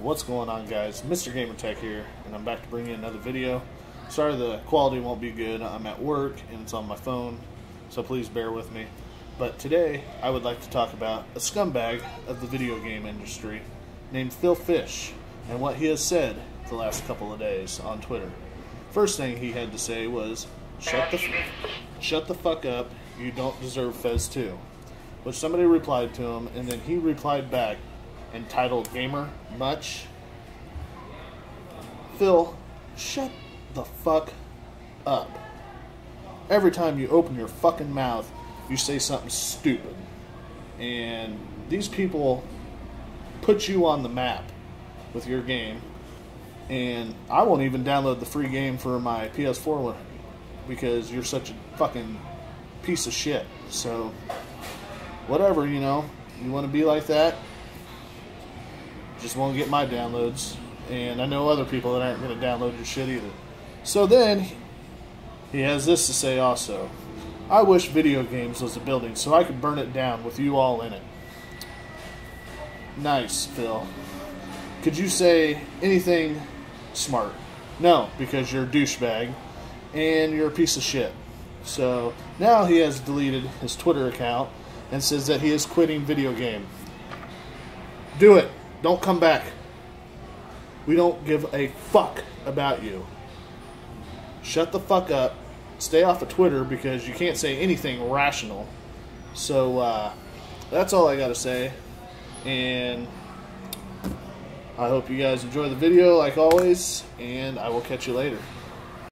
What's going on guys? Mr. Gamer Tech here, and I'm back to bring you another video. Sorry the quality won't be good. I'm at work and it's on my phone, so please bear with me. But today, I would like to talk about a scumbag of the video game industry named Phil Fish and what he has said the last couple of days on Twitter. First thing he had to say was, shut the, shut the fuck up, you don't deserve Fez 2. Which somebody replied to him, and then he replied back, entitled Gamer Much. Phil, shut the fuck up. Every time you open your fucking mouth, you say something stupid. And these people put you on the map with your game. And I won't even download the free game for my PS4 because you're such a fucking piece of shit. So, whatever, you know. You want to be like that? Just won't get my downloads. And I know other people that aren't going to download your shit either. So then, he has this to say also. I wish video games was a building so I could burn it down with you all in it. Nice, Phil. Could you say anything smart? No, because you're a douchebag and you're a piece of shit. So now he has deleted his Twitter account and says that he is quitting video game. Do it. Don't come back. We don't give a fuck about you. Shut the fuck up. Stay off of Twitter because you can't say anything rational. So uh, that's all I got to say. And I hope you guys enjoy the video like always. And I will catch you later.